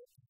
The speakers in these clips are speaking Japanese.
Jesus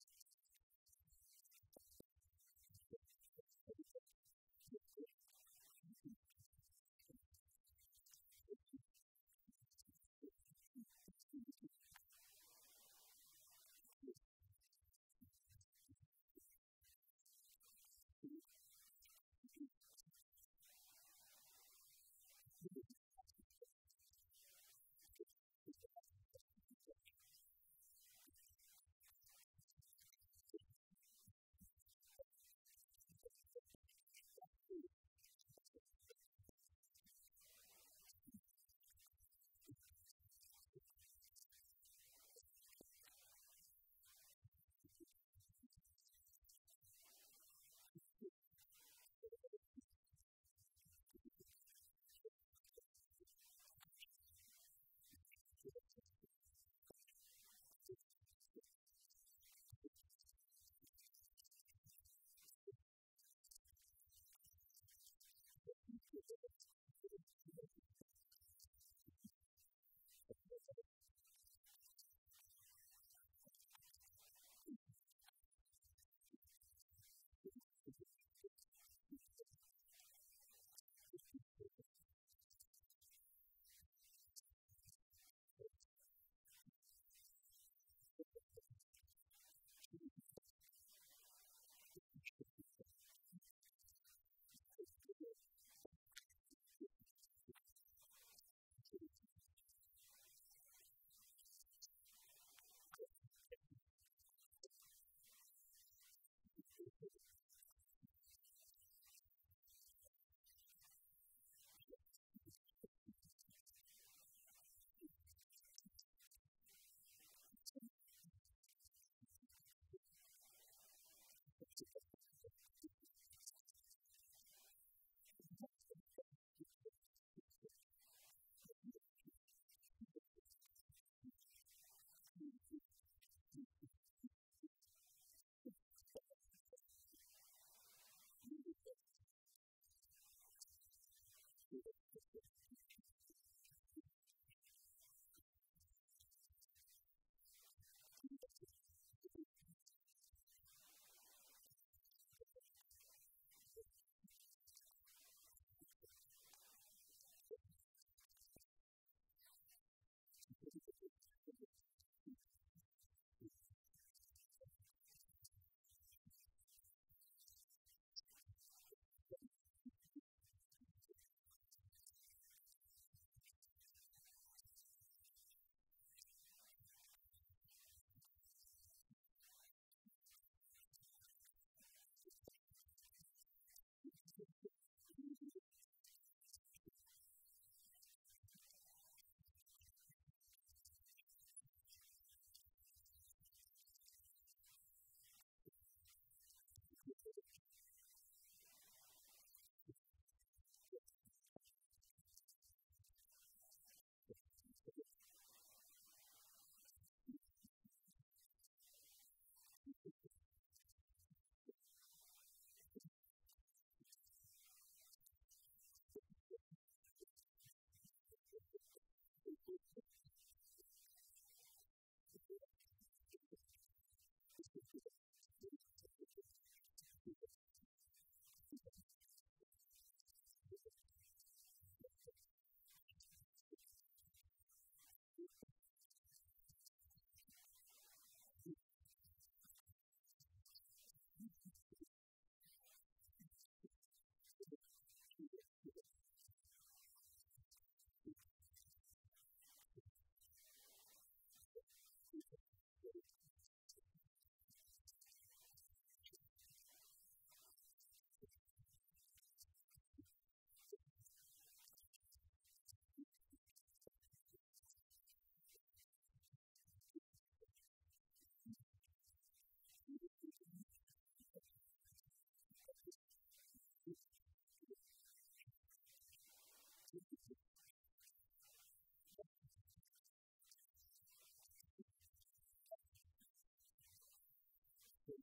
ハ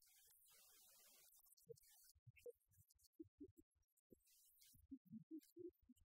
ハハハ!